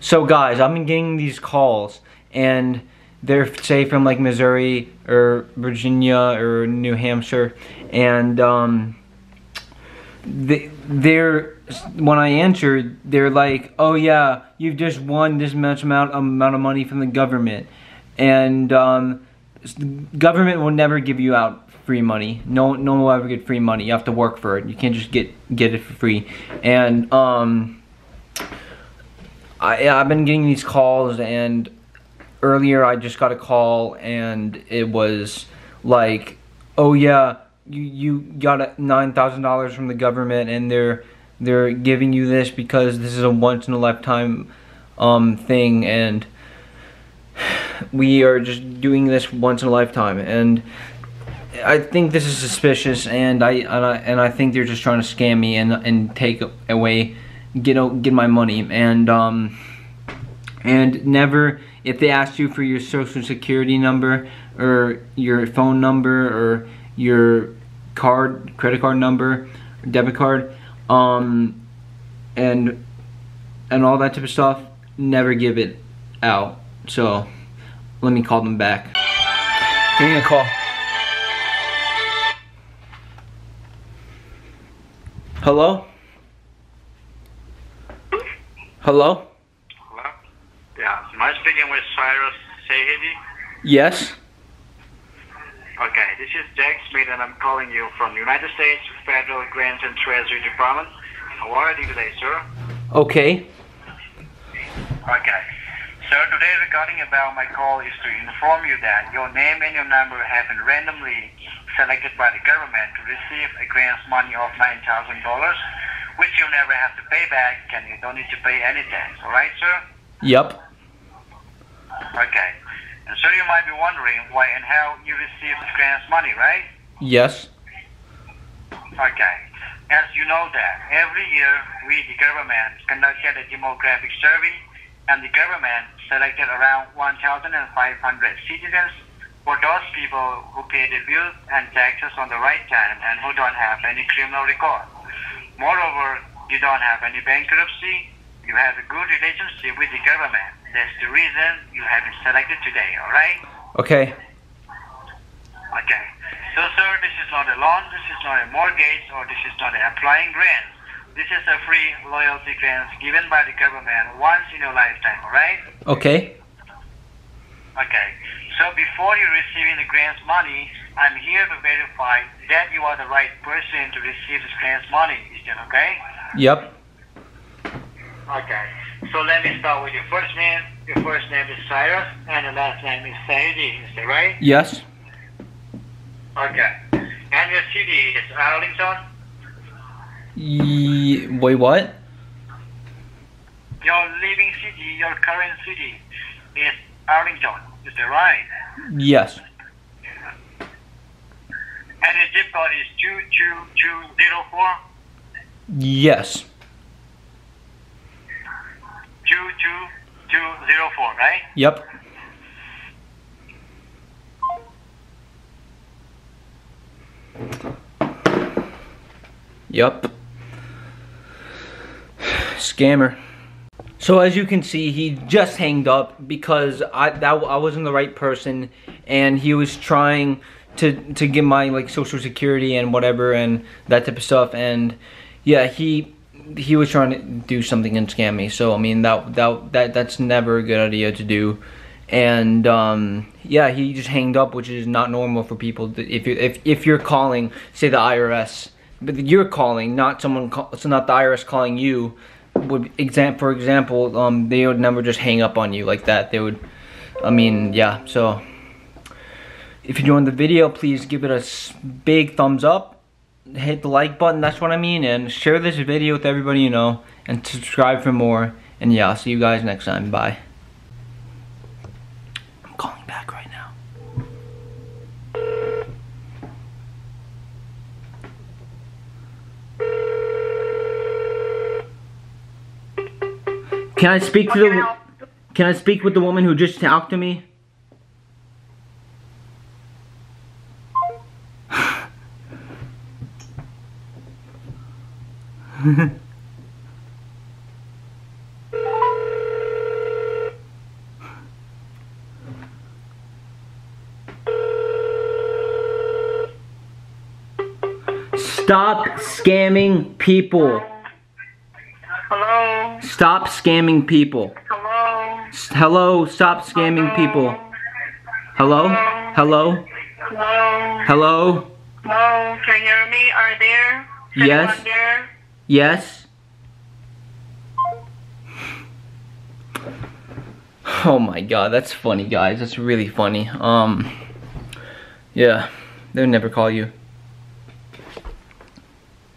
So guys, I've been getting these calls and they're say from like Missouri or Virginia or New Hampshire and um, they, they're when I answer they're like oh yeah you've just won this much amount amount of money from the government. And um, the government will never give you out free money. No no one will ever get free money. You have to work for it. You can't just get get it for free. And um, I, I've been getting these calls and earlier I just got a call and it was like, oh yeah, you, you got nine thousand dollars from the government and they're they're giving you this because this is a once in a lifetime um, thing and we are just doing this once in a lifetime and I think this is suspicious and I and I, and I think they're just trying to scam me and and take away get out, get my money. And um and never if they ask you for your social security number or your phone number or your card credit card number debit card um and and all that type of stuff never give it out. So let me call them back. Give me a call. Hello hello Hello? yeah. Am I speaking with Cyrus Sahidi? Yes. Okay, this is Jack Smith and I'm calling you from the United States Federal Grants and Treasury Department. How are you today, sir? Okay. Okay. Sir, today regarding about my call is to inform you that your name and your number have been randomly selected by the government to receive a grant money of $9,000, which you'll never have to pay back and you don't need to pay any tax. Alright, sir? Yep. Okay. And so you might be wondering why and how you receive this grants money, right? Yes. Okay. As you know that, every year we, the government, conducted a demographic survey and the government selected around 1,500 citizens for those people who pay the bills and taxes on the right time and who don't have any criminal record. Moreover, you don't have any bankruptcy, you have a good relationship with the government. That's the reason you have been selected today, alright? Okay. Okay. So, sir, this is not a loan, this is not a mortgage, or this is not an applying grant. This is a free loyalty grant given by the government once in your lifetime, alright? Okay. Okay. So, before you receiving the grants money, I'm here to verify that you are the right person to receive this grants money. Is that okay? Yep. Okay. So let me start with your first name. Your first name is Cyrus, and your last name is Saidi. Is that right? Yes. Okay. And your city is Arlington. Ye wait, what? Your living city, your current city, is Arlington. Is that right? Yes. And your zip code is two two two zero four. Yes. Two two two zero four, right? Yep. Yep. Scammer. So as you can see, he just hanged up because I that I wasn't the right person, and he was trying to to get my like social security and whatever and that type of stuff. And yeah, he he was trying to do something and scam me. So I mean that that that that's never a good idea to do. And um, yeah, he just hanged up, which is not normal for people. If you if if you're calling, say the IRS, but you're calling, not someone, so not the IRS calling you. Would exam for example, um, they would never just hang up on you like that. They would, I mean, yeah. So if you enjoyed the video, please give it a big thumbs up hit the like button, that's what I mean, and share this video with everybody you know, and subscribe for more, and yeah, I'll see you guys next time, bye. Can I speak to the... Can I speak with the woman who just talked to me? Stop scamming people. Stop scamming people. Hello? S- Hello, stop scamming people. Hello? Hello? Hello? Hello? Hello? Can you hear me? Are there? Yes. there? Yes? Oh my god, that's funny guys. That's really funny. Um yeah, they'll never call you.